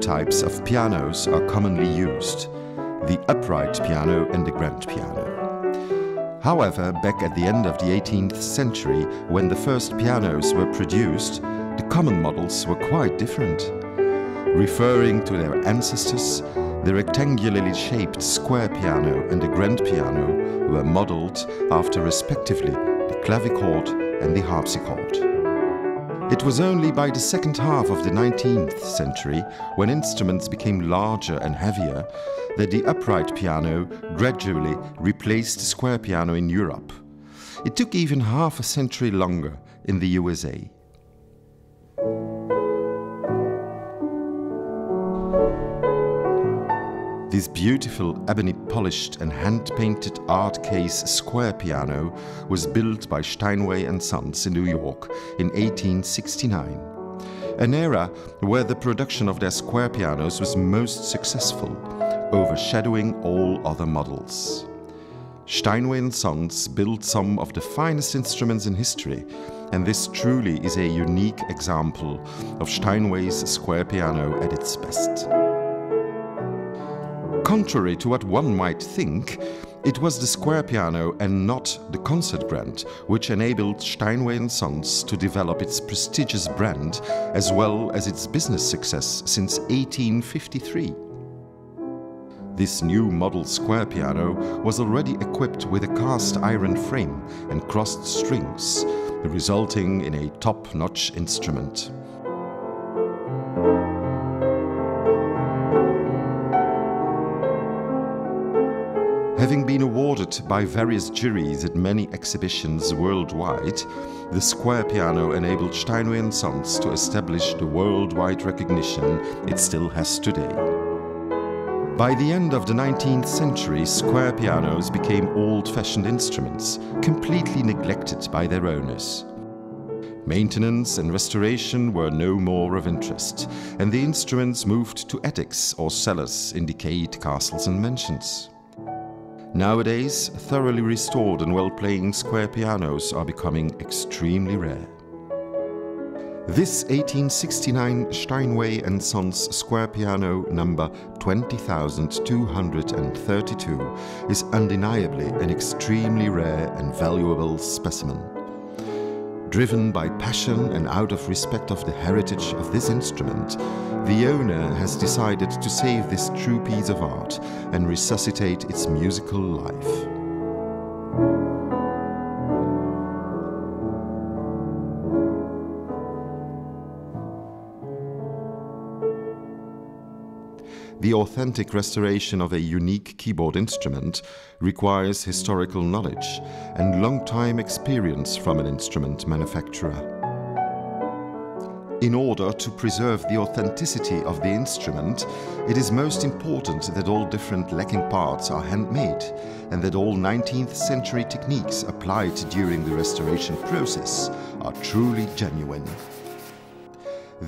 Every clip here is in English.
types of pianos are commonly used the upright piano and the grand piano. However, back at the end of the 18th century, when the first pianos were produced, the common models were quite different. Referring to their ancestors, the rectangularly shaped square piano and the grand piano were modeled after respectively the clavichord and the harpsichord. It was only by the second half of the 19th century, when instruments became larger and heavier, that the upright piano gradually replaced the square piano in Europe. It took even half a century longer in the USA. This beautiful ebony polished and hand-painted art case square piano was built by Steinway and Sons in New York in 1869. An era where the production of their square pianos was most successful, overshadowing all other models. Steinway and Sons built some of the finest instruments in history, and this truly is a unique example of Steinway's square piano at its best. Contrary to what one might think, it was the square piano and not the concert grand which enabled Steinway & Sons to develop its prestigious brand as well as its business success since 1853. This new model square piano was already equipped with a cast iron frame and crossed strings, resulting in a top-notch instrument. Having been awarded by various juries at many exhibitions worldwide, the square piano enabled Steinway & Sons to establish the worldwide recognition it still has today. By the end of the 19th century, square pianos became old-fashioned instruments, completely neglected by their owners. Maintenance and restoration were no more of interest, and the instruments moved to attics or cellars in decayed castles and mansions. Nowadays, thoroughly restored and well-playing square pianos are becoming extremely rare. This 1869 Steinway & Sons square piano number 20232 is undeniably an extremely rare and valuable specimen. Driven by passion and out of respect of the heritage of this instrument, the owner has decided to save this true piece of art and resuscitate its musical life. The authentic restoration of a unique keyboard instrument requires historical knowledge and long-time experience from an instrument manufacturer. In order to preserve the authenticity of the instrument, it is most important that all different lacking parts are handmade and that all 19th century techniques applied during the restoration process are truly genuine.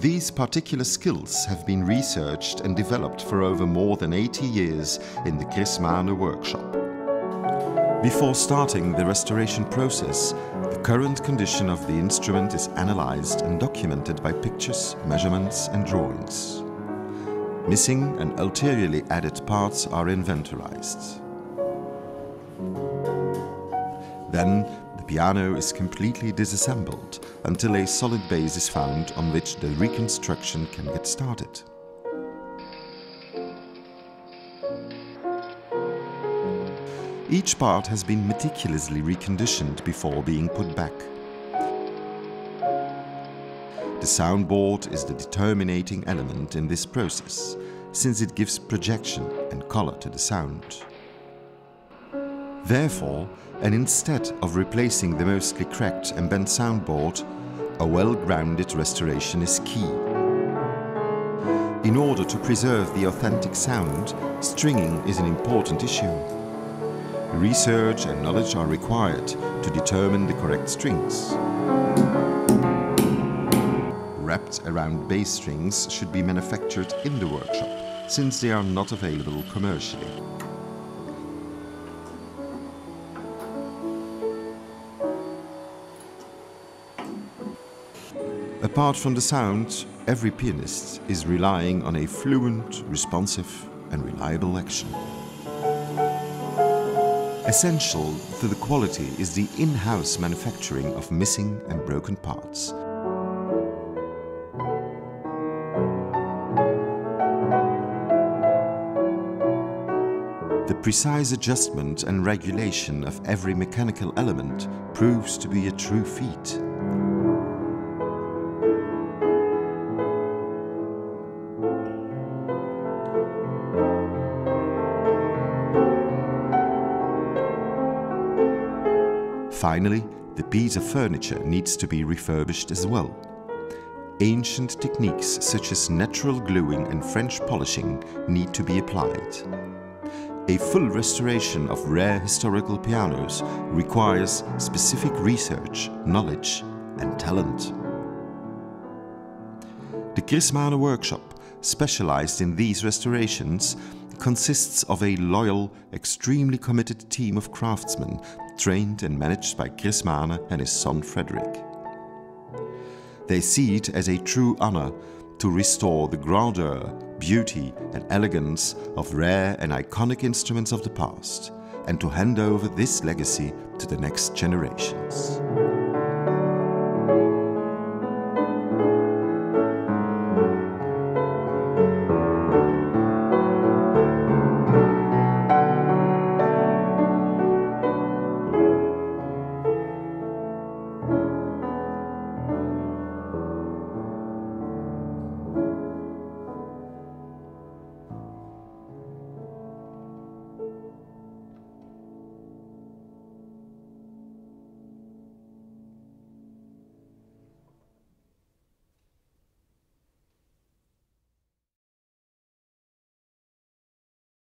These particular skills have been researched and developed for over more than 80 years in the Chris Maene workshop. Before starting the restoration process, the current condition of the instrument is analyzed and documented by pictures, measurements and drawings. Missing and ulteriorly added parts are inventorized. Then the piano is completely disassembled until a solid base is found on which the reconstruction can get started. Each part has been meticulously reconditioned before being put back. The soundboard is the determinating element in this process, since it gives projection and color to the sound. Therefore, and instead of replacing the mostly cracked and bent soundboard, a well-grounded restoration is key. In order to preserve the authentic sound, stringing is an important issue. Research and knowledge are required to determine the correct strings. Wrapped around bass strings should be manufactured in the workshop, since they are not available commercially. Apart from the sound, every pianist is relying on a fluent, responsive, and reliable action. Essential to the quality is the in-house manufacturing of missing and broken parts. The precise adjustment and regulation of every mechanical element proves to be a true feat. Finally, the piece of furniture needs to be refurbished as well. Ancient techniques such as natural gluing and French polishing need to be applied. A full restoration of rare historical pianos requires specific research, knowledge and talent. The Chris workshop, specialized in these restorations, consists of a loyal, extremely committed team of craftsmen trained and managed by Chris Maene and his son Frederic. They see it as a true honor to restore the grandeur, beauty and elegance of rare and iconic instruments of the past and to hand over this legacy to the next generations.